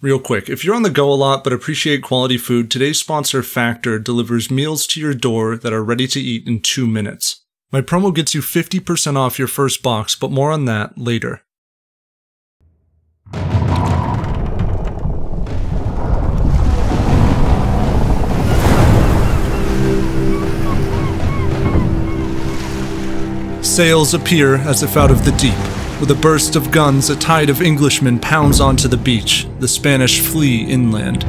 Real quick, if you're on the go a lot but appreciate quality food, today's sponsor Factor delivers meals to your door that are ready to eat in two minutes. My promo gets you 50% off your first box, but more on that later. Sails appear as if out of the deep. With a burst of guns, a tide of Englishmen pounds onto the beach. The Spanish flee inland.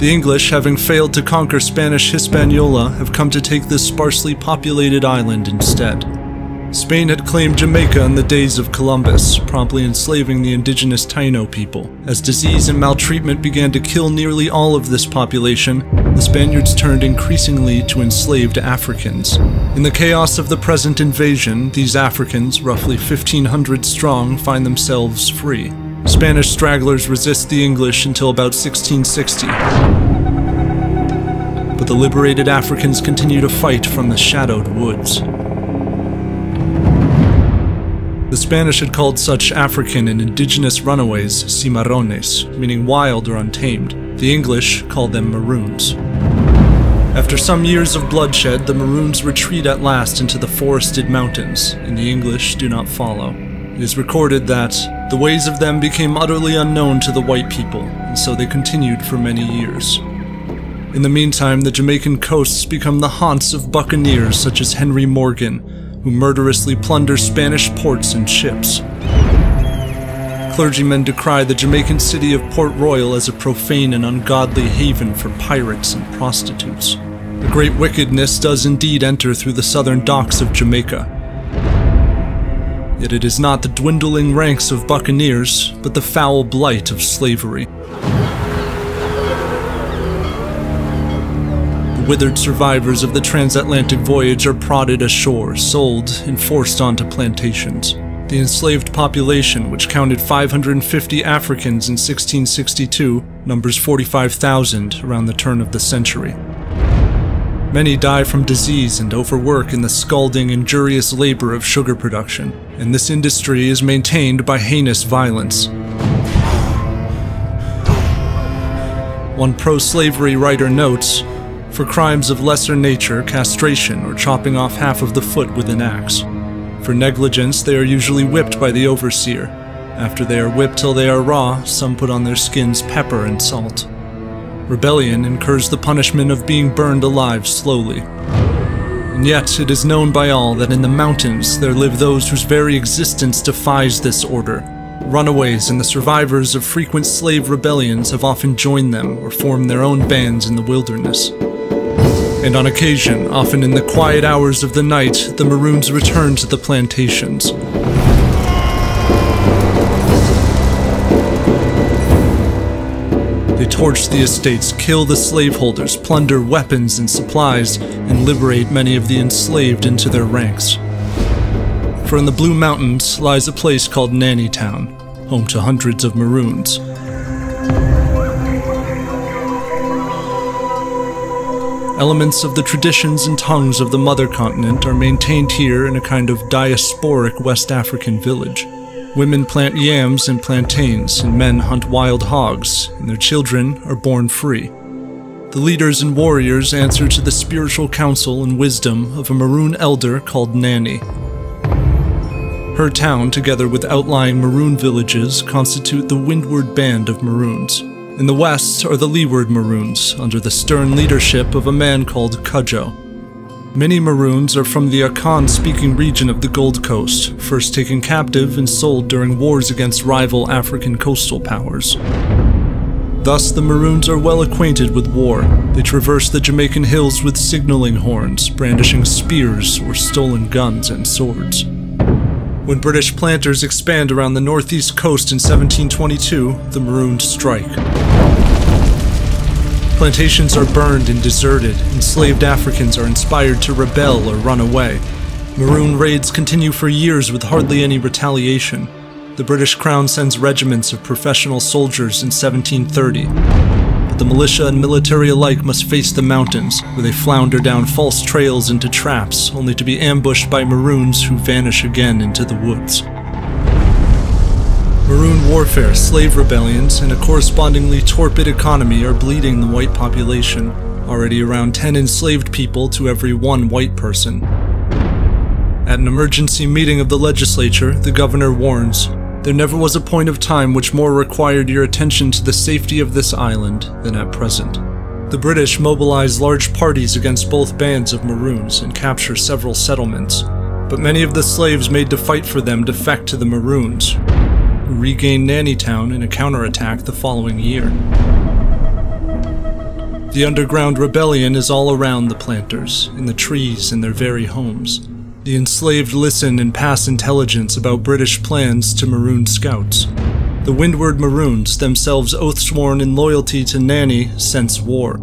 The English, having failed to conquer Spanish Hispaniola, have come to take this sparsely populated island instead. Spain had claimed Jamaica in the days of Columbus, promptly enslaving the indigenous Taino people. As disease and maltreatment began to kill nearly all of this population, the Spaniards turned increasingly to enslaved Africans. In the chaos of the present invasion, these Africans, roughly 1,500 strong, find themselves free. Spanish stragglers resist the English until about 1660. But the liberated Africans continue to fight from the shadowed woods. The Spanish had called such African and indigenous runaways cimarrones, meaning wild or untamed. The English called them maroons. After some years of bloodshed, the Maroons retreat at last into the forested mountains, and the English do not follow. It is recorded that the ways of them became utterly unknown to the white people, and so they continued for many years. In the meantime, the Jamaican coasts become the haunts of buccaneers such as Henry Morgan, who murderously plunder Spanish ports and ships. Clergymen decry the Jamaican city of Port Royal as a profane and ungodly haven for pirates and prostitutes. The great wickedness does indeed enter through the southern docks of Jamaica. Yet it is not the dwindling ranks of buccaneers, but the foul blight of slavery. Withered survivors of the transatlantic voyage are prodded ashore, sold, and forced onto plantations. The enslaved population, which counted 550 Africans in 1662, numbers 45,000 around the turn of the century. Many die from disease and overwork in the scalding, injurious labor of sugar production, and this industry is maintained by heinous violence. One pro slavery writer notes for crimes of lesser nature, castration, or chopping off half of the foot with an axe. For negligence, they are usually whipped by the overseer. After they are whipped till they are raw, some put on their skins pepper and salt. Rebellion incurs the punishment of being burned alive slowly. And yet, it is known by all that in the mountains there live those whose very existence defies this order. Runaways and the survivors of frequent slave rebellions have often joined them or formed their own bands in the wilderness and on occasion, often in the quiet hours of the night, the Maroons return to the plantations. They torch the estates, kill the slaveholders, plunder weapons and supplies, and liberate many of the enslaved into their ranks. For in the Blue Mountains lies a place called Nanny Town, home to hundreds of Maroons. Elements of the traditions and tongues of the mother continent are maintained here in a kind of diasporic West African village. Women plant yams and plantains, and men hunt wild hogs, and their children are born free. The leaders and warriors answer to the spiritual counsel and wisdom of a maroon elder called Nanny. Her town, together with outlying maroon villages, constitute the Windward Band of Maroons. In the west are the Leeward Maroons, under the stern leadership of a man called Cudjoe. Many Maroons are from the Akan speaking region of the Gold Coast, first taken captive and sold during wars against rival African coastal powers. Thus, the Maroons are well acquainted with war. They traverse the Jamaican hills with signaling horns, brandishing spears or stolen guns and swords. When British planters expand around the northeast coast in 1722, the Maroons strike. Plantations are burned and deserted, enslaved Africans are inspired to rebel or run away. Maroon raids continue for years with hardly any retaliation. The British Crown sends regiments of professional soldiers in 1730 the militia and military alike must face the mountains, where they flounder down false trails into traps, only to be ambushed by Maroons who vanish again into the woods. Maroon warfare, slave rebellions, and a correspondingly torpid economy are bleeding the white population, already around 10 enslaved people to every one white person. At an emergency meeting of the legislature, the governor warns there never was a point of time which more required your attention to the safety of this island than at present. The British mobilized large parties against both bands of Maroons and capture several settlements, but many of the slaves made to fight for them defect to the Maroons, who regained Nannytown in a counterattack the following year. The underground rebellion is all around the planters, in the trees, in their very homes. The enslaved listen and pass intelligence about British plans to Maroon scouts. The Windward Maroons, themselves oath sworn in loyalty to Nanny, sense war.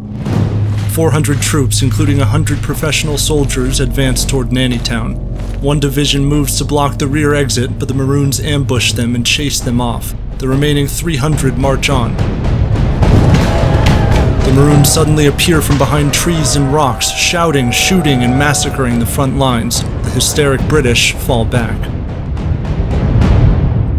400 troops, including 100 professional soldiers, advance toward Nannytown. One division moves to block the rear exit, but the Maroons ambush them and chase them off. The remaining 300 march on. The Maroons suddenly appear from behind trees and rocks, shouting, shooting, and massacring the front lines. Hysteric British fall back.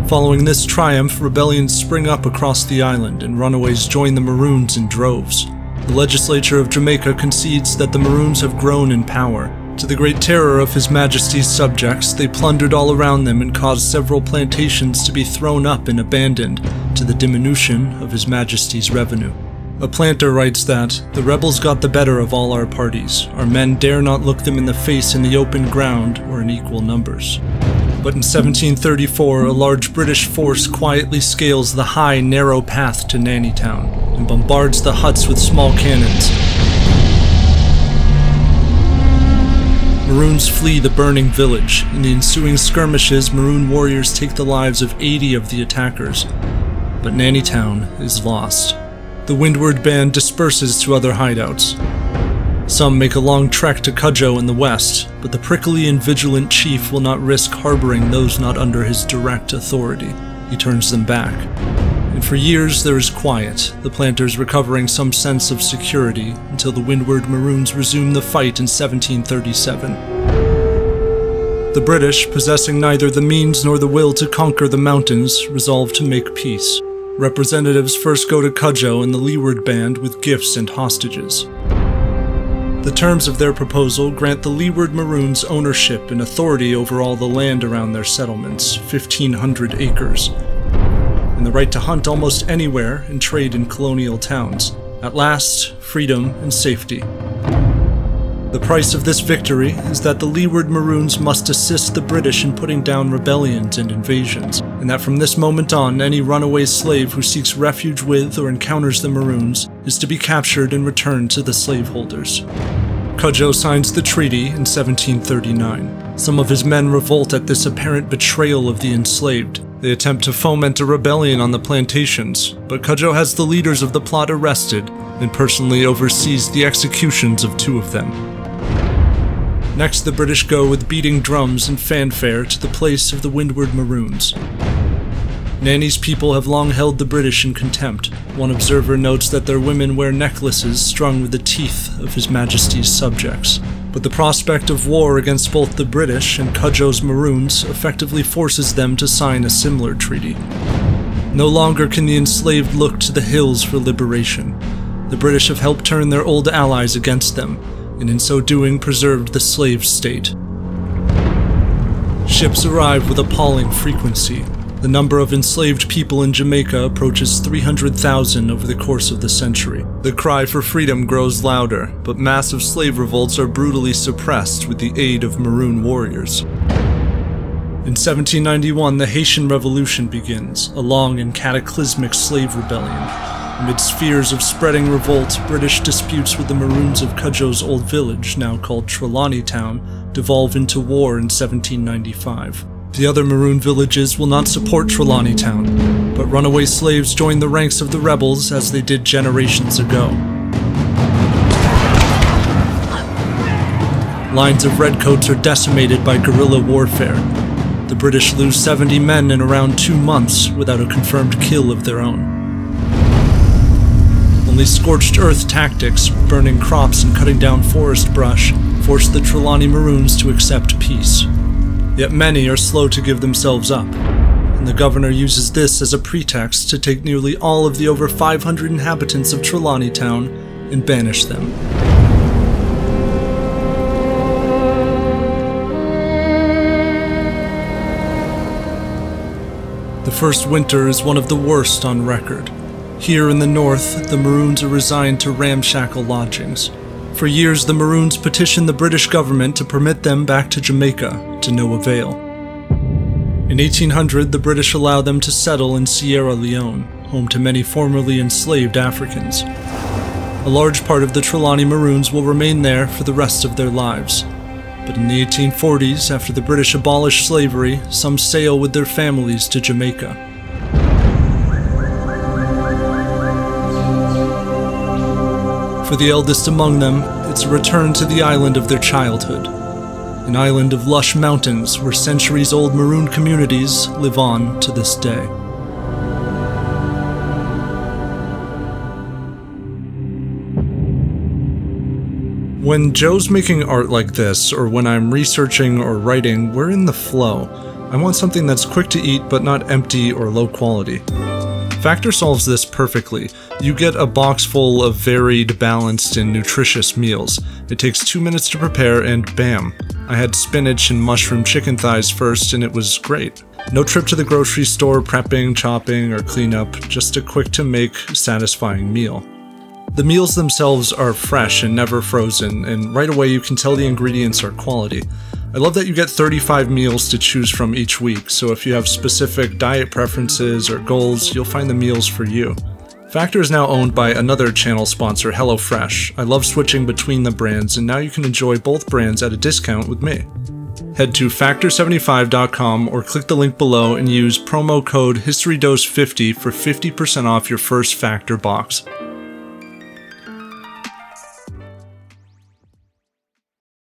Following this triumph, rebellions spring up across the island, and runaways join the Maroons in droves. The legislature of Jamaica concedes that the Maroons have grown in power. To the great terror of His Majesty's subjects, they plundered all around them and caused several plantations to be thrown up and abandoned, to the diminution of His Majesty's revenue. A planter writes that, The rebels got the better of all our parties. Our men dare not look them in the face in the open ground or in equal numbers. But in 1734, a large British force quietly scales the high, narrow path to Nannytown and bombards the huts with small cannons. Maroons flee the burning village. In the ensuing skirmishes, Maroon warriors take the lives of 80 of the attackers. But Nannytown is lost the Windward Band disperses to other hideouts. Some make a long trek to Cudjoe in the west, but the prickly and vigilant chief will not risk harboring those not under his direct authority. He turns them back. And for years there is quiet, the planters recovering some sense of security until the Windward Maroons resume the fight in 1737. The British, possessing neither the means nor the will to conquer the mountains, resolve to make peace. Representatives first go to Cudjoe and the Leeward Band with gifts and hostages. The terms of their proposal grant the Leeward Maroons ownership and authority over all the land around their settlements, 1,500 acres, and the right to hunt almost anywhere and trade in colonial towns. At last, freedom and safety. The price of this victory is that the Leeward Maroons must assist the British in putting down rebellions and invasions, and that from this moment on, any runaway slave who seeks refuge with or encounters the Maroons is to be captured and returned to the slaveholders. Cudjoe signs the treaty in 1739. Some of his men revolt at this apparent betrayal of the enslaved. They attempt to foment a rebellion on the plantations, but Cudjoe has the leaders of the plot arrested and personally oversees the executions of two of them. Next, the British go with beating drums and fanfare to the place of the Windward Maroons. Nanny's people have long held the British in contempt. One observer notes that their women wear necklaces strung with the teeth of His Majesty's subjects. But the prospect of war against both the British and Cudjoe's Maroons effectively forces them to sign a similar treaty. No longer can the enslaved look to the hills for liberation. The British have helped turn their old allies against them, and in so doing preserved the slave state. Ships arrive with appalling frequency. The number of enslaved people in Jamaica approaches 300,000 over the course of the century. The cry for freedom grows louder, but massive slave revolts are brutally suppressed with the aid of maroon warriors. In 1791, the Haitian Revolution begins, a long and cataclysmic slave rebellion. Amidst fears of spreading revolt, British disputes with the Maroons of Cudjoe's old village, now called Trelawny Town, devolve into war in 1795. The other Maroon villages will not support Trelawny Town, but runaway slaves join the ranks of the rebels as they did generations ago. Lines of redcoats are decimated by guerrilla warfare. The British lose 70 men in around two months without a confirmed kill of their own. Only scorched earth tactics, burning crops and cutting down forest brush, forced the Trelawny Maroons to accept peace. Yet many are slow to give themselves up. And the governor uses this as a pretext to take nearly all of the over 500 inhabitants of Trelawny Town and banish them. The first winter is one of the worst on record. Here in the north, the Maroons are resigned to ramshackle lodgings. For years, the Maroons petitioned the British government to permit them back to Jamaica, to no avail. In 1800, the British allowed them to settle in Sierra Leone, home to many formerly enslaved Africans. A large part of the Trelawny Maroons will remain there for the rest of their lives, but in the 1840s, after the British abolished slavery, some sail with their families to Jamaica. For the eldest among them, it's a return to the island of their childhood. An island of lush mountains where centuries old maroon communities live on to this day. When Joe's making art like this, or when I'm researching or writing, we're in the flow. I want something that's quick to eat but not empty or low quality. Factor solves this perfectly. You get a box full of varied, balanced, and nutritious meals. It takes two minutes to prepare, and bam! I had spinach and mushroom chicken thighs first, and it was great. No trip to the grocery store prepping, chopping, or cleanup, just a quick to make, satisfying meal. The meals themselves are fresh and never frozen, and right away you can tell the ingredients are quality. I love that you get 35 meals to choose from each week, so if you have specific diet preferences or goals, you'll find the meals for you. Factor is now owned by another channel sponsor, HelloFresh. I love switching between the brands, and now you can enjoy both brands at a discount with me. Head to factor75.com or click the link below and use promo code HistoryDose50 for 50% off your first Factor box.